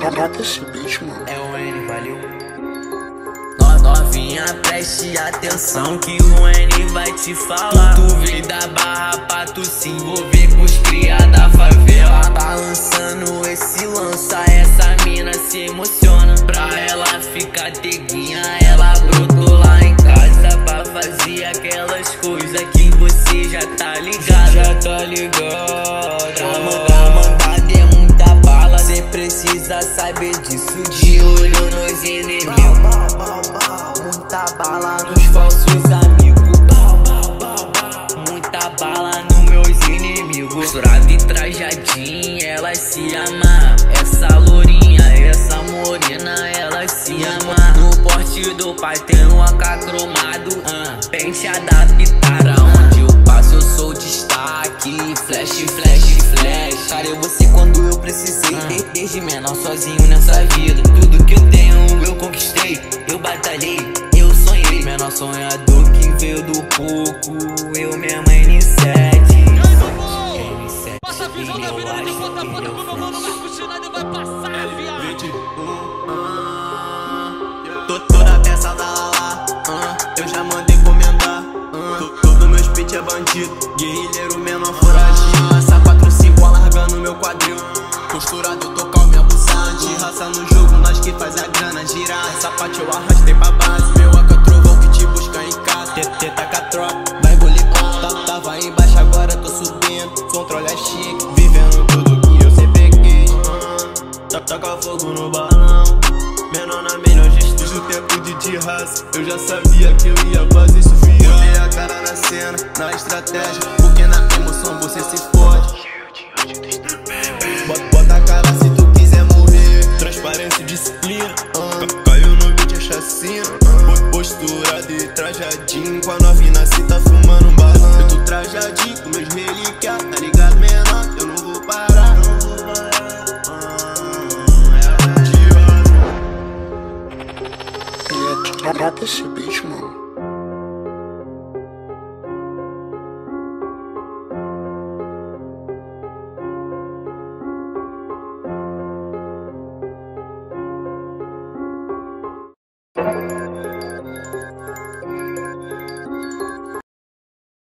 Mata esse bicho, mano. É o N, valeu. No- Novinha, preste atenção que o N vai te falar. Tu, tu veio da barra pra tu se envolver com os cria da favela. Balançando esse lança, essa mina se emociona. Pra ela ficar teguinha, ela brotou lá em casa pra fazer aquelas coisas que você já tá ligado. Já tá ligado. A precisa saber disso. De olho nos inimigos. Muita bala nos falsos amigos. Muita bala nos meus inimigos. Misturado e trajadinha, ela se ama. Essa lourinha, essa morena, ela se ama. No porte do pai tem um AK cromado. ah, pente adaptada. Cara, eu você quando eu precisei. De- Desde menor, sozinho nessa vida. Tudo que eu tenho, eu conquistei. Eu batalhei, eu sonhei. Menor sonhador que veio do pouco. Eu mesmo N7. N7. Passa a visão da avenida de ponta a ponta com meu mano Marcos Schneider vai passar, viado. Tô toda peça da Lala, ah, eu já mandei encomendar. ah, to- todo meu speed é bandido, guerrilheiro menor que faz a grana girar. Essa parte eu arrastei pra base. Meu trovão que te busca em casa. TT tá com a tropa, vai engolir tá, Tava embaixo, agora tô subindo. Controle é chique, vivendo tudo que eu sempre quis. Taca fogo no balão. Menor na melhor gestão Desde o tempo de de raça Eu já sabia que eu ia fazer isso virar Botei a cara na cena, na estratégia Porque na emoção você se sozinho com a novinha, cê tá fumando um balão. Eu tô trajadinho com meus relíquia, tá ligado, menor? Eu não vou parar, não vou parar. Ah, Drop esse bicho, mano. thank